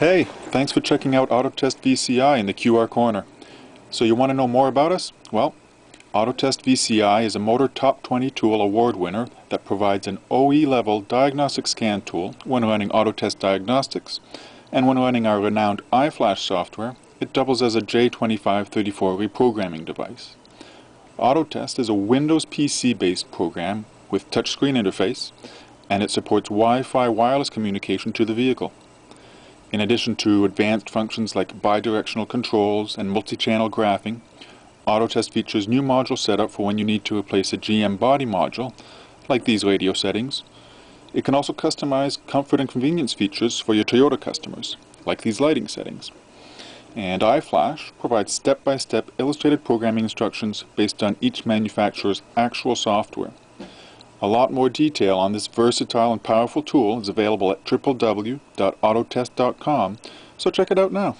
Hey, thanks for checking out Ottotest VCI in the QR corner. So you want to know more about us? Well, Ottotest VCI is a Motor Top 20 Tool Award winner that provides an OE-level diagnostic scan tool when running Ottotest diagnostics, and when running our renowned iFlash software, it doubles as a J2534 reprogramming device. Ottotest is a Windows PC-based program with touchscreen interface, and it supports Wi-Fi wireless communication to the vehicle. In addition to advanced functions like bidirectional controls and multi-channel graphing, Ottotest features new module setup for when you need to replace a GM body module, like these radio settings. It can also customize comfort and convenience features for your Toyota customers, like these lighting settings. And iFlash provides step-by-step -step illustrated programming instructions based on each manufacturer's actual software. A lot more detail on this versatile and powerful tool is available at www.ottotest.com, so check it out now.